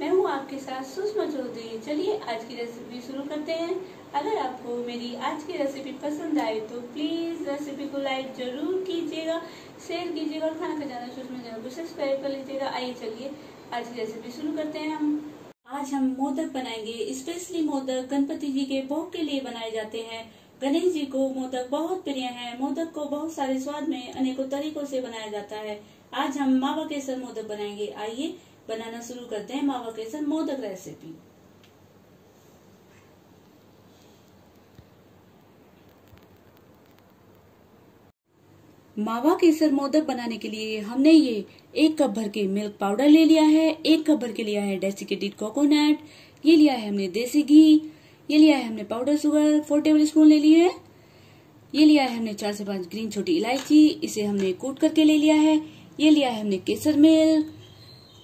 साथ सुषमा चौधरी। चलिए आज की रेसिपी शुरू करते हैं। अगर आपको मेरी आज की रेसिपी पसंद आए तो प्लीज़ रेसिपी को लाइक ज़रूर कीजिएगा शेयर कीजिएगा और खाना खजाना सुषमा चैनल को सब्सक्राइब कर लीजिएगा। आइए चलिए आज की रेसिपी शुरू करते हैं हम। आज हम मोदक बनाएँगे। स्पेशली मोदक गणपति जी के भोग के लिए बनाए जाते हैं। गणेश जी को मोदक बहुत प्रिय है। मोदक को बहुत सारे स्वाद में अनेकों तरीकों से बनाया जाता है। आज हम मावा केसर मोदक बनाएँगे। आइए बनाना शुरू करते हैं मावा केसर मोदक रेसिपी मावा केसर मोदक बनाने के लिए हमने ये एक कप भर के मिल्क पाउडर ले लिया है, एक कप भर के लिया है डेसिकेटेड कोकोनट ये लिया है हमने देसी घी, ये लिया है हमने powder sugar four tablespoon ले लिए है। ये लिया है हमने चार से पाँच ग्रीन छोटी इलायची, इसे हमने कूट करके ले लिया है। ये लिया है हमने केसर मिल्क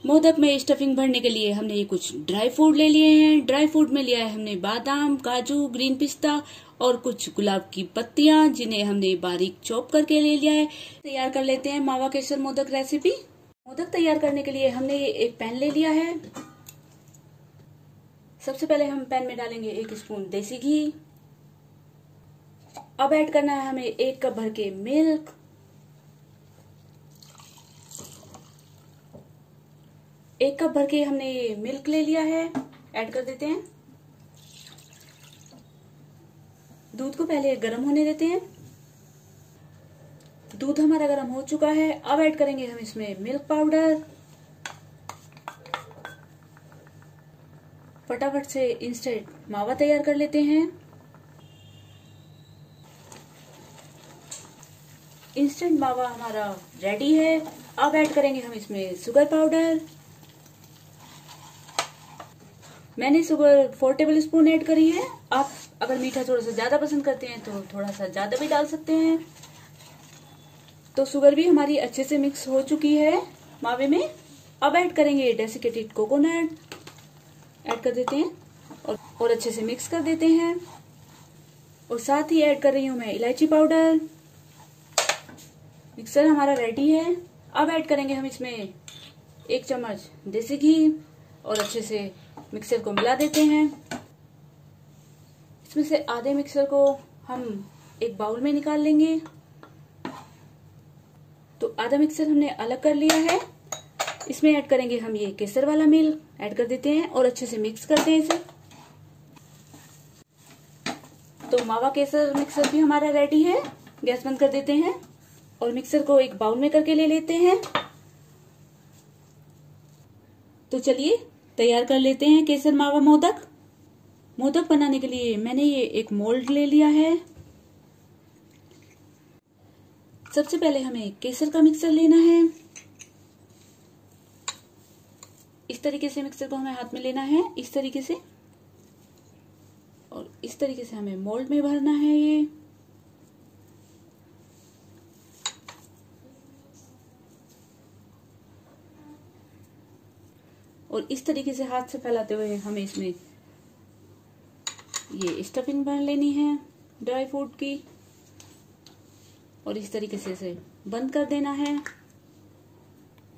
मोदक में स्टफिंग भरने के लिए हमने ये कुछ ड्राई फ्रूट ले लिए हैं। ड्राई फ्रूट में लिया है हमने बादाम, काजू ग्रीन पिस्ता और कुछ गुलाब की पत्तियाँ, जिन्हें हमने बारीक चॉप करके ले लिया है। तैयार कर लेते हैं मावा केसर मोदक रेसिपी मोदक तैयार करने के लिए हमने ये एक पैन ले लिया है। सबसे पहले हम पैन में डालेंगे एक स्पून देसी घी। अब ऐड करना है हमें एक कप भर के मिल्क एक कप भर के हमने ये मिल्क ले लिया है। ऐड कर देते हैं। दूध को पहले गर्म होने देते हैं। दूध हमारा गर्म हो चुका है। अब ऐड करेंगे हम इसमें मिल्क पाउडर फटाफट से इंस्टेंट मावा तैयार कर लेते हैं। इंस्टेंट मावा हमारा रेडी है। अब ऐड करेंगे हम इसमें शुगर पाउडर मैंने sugar four tablespoon add करी है। आप अगर मीठा थोड़ा सा ज़्यादा पसंद करते हैं तो थोड़ा सा ज़्यादा भी डाल सकते हैं। तो शुगर भी हमारी अच्छे से मिक्स हो चुकी है मावे में। अब ऐड करेंगे डेसिकेटेड कोकोनट ऐड कर देते हैं और, और अच्छे से मिक्स कर देते हैं। और साथ ही ऐड कर रही हूँ मैं इलायची पाउडर मिक्सर हमारा रेडी है। अब ऐड करेंगे हम इसमें एक चम्मच देसी घी और अच्छे से मिक्सर को मिला देते हैं। इसमें से आधे मिक्सर को हम एक बाउल में निकाल लेंगे। तो आधा मिक्सर हमने अलग कर लिया है। इसमें ऐड करेंगे हम ये केसर वाला मिल्क ऐड कर देते हैं और अच्छे से मिक्स करते हैं इसे। तो मावा केसर मिक्सर भी हमारा रेडी है। गैस बंद कर देते हैं और मिक्सर को एक बाउल में करके ले लेते हैं। तो चलिए तैयार कर लेते हैं केसर मावा मोदक। मोदक बनाने के लिए मैंने ये एक मोल्ड ले लिया है। सबसे पहले हमें केसर का मिक्सर लेना है। इस तरीके से मिक्सर को हमें हाथ में लेना है, इस तरीके से। और इस तरीके से हमें मोल्ड में भरना है ये। और इस तरीके से हाथ से फैलाते हुए हमें इसमें ये स्टफिंग भर लेनी है ड्राई फ्रूट की। और इस तरीके से इसे बंद कर देना है।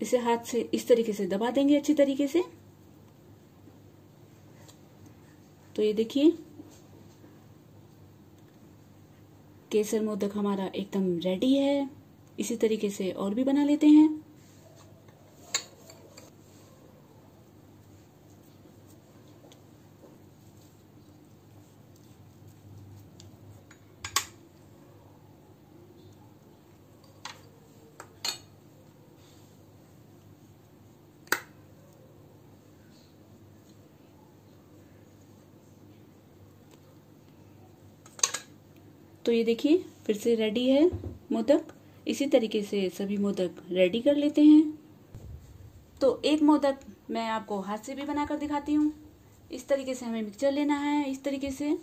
इसे हाथ से इस तरीके से दबा देंगे अच्छी तरीके से। तो ये देखिए, केसर मोदक हमारा एकदम रेडी है। इसी तरीके से और भी बना लेते हैं। तो ये देखिए, फिर से रेडी है मोदक। इसी तरीके से सभी मोदक रेडी कर लेते हैं। तो एक मोदक मैं आपको हाथ से भी बनाकर दिखाती हूँ। इस तरीके से हमें मिक्सचर लेना है, इस तरीके से।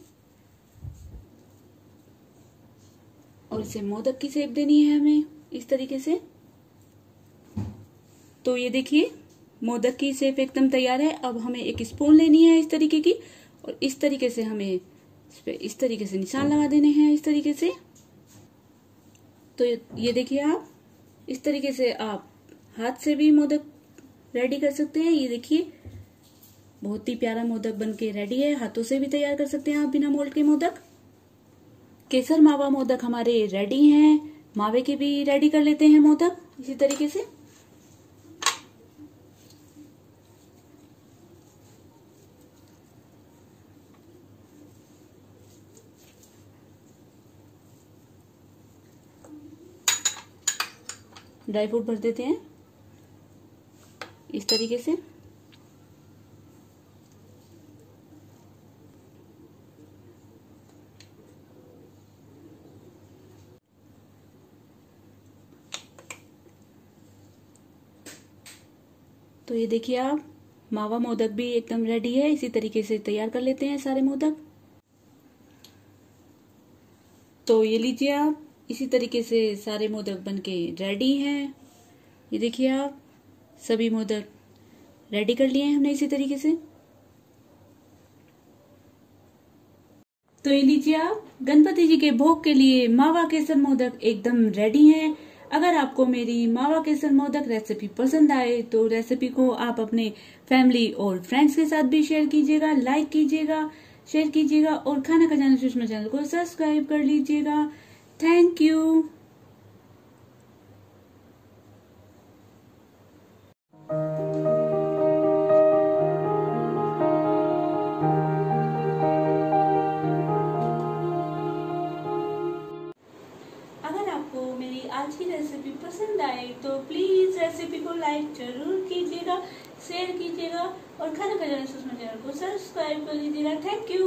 और इसे मोदक की सेप देनी है हमें, इस तरीके से। तो ये देखिए, मोदक की सेप एकदम तैयार है। अब हमें एक स्पून लेनी है इस तरीके की। और इस तरीके से हमें इस पे इस तरीके से निशान लगा देने हैं, इस तरीके से। तो ये देखिए आप, इस तरीके से आप हाथ से भी मोदक रेडी कर सकते हैं। ये देखिए, बहुत ही प्यारा मोदक बन के रेडी है। हाथों से भी तैयार कर सकते हैं आप बिना मोल्ड के मोदक। केसर मावा मोदक हमारे रेडी हैं। मावे के भी रेडी कर लेते हैं मोदक, इसी तरीके से। ड्राई फ्रूट भर देते हैं। इस तरीके से। तो ये देखिए आप, मावा मोदक भी एकदम रेडी है। इसी तरीके से तैयार कर लेते हैं सारे मोदक। तो ये लीजिए आप। इसी तरीके से सारे मोदक बन के रेडी हैं। ये देखिए आप, सभी मोदक रेडी कर लिए हैं हमने इसी तरीके से। तो ये लीजिए आप, गणपति जी के भोग के लिए मावा केसर मोदक एकदम रेडी हैं। अगर आपको मेरी मावा केसर मोदक रेसिपी पसंद आए तो रेसिपी को आप अपने फैमिली और फ्रेंड्स के साथ भी शेयर कीजिएगा लाइक कीजिएगा शेयर कीजिएगा और खाना खजाना सुषमा चैनल को सब्सक्राइब कर लीजिएगा। थैंक यू आज की रेसिपी पसंद आए तो प्लीज़ रेसिपी को लाइक ज़रूर कीजिएगा शेयर कीजिएगा और खाना खजाना सुषमा चैनल को सब्सक्राइब कर लीजिएगा। Thank you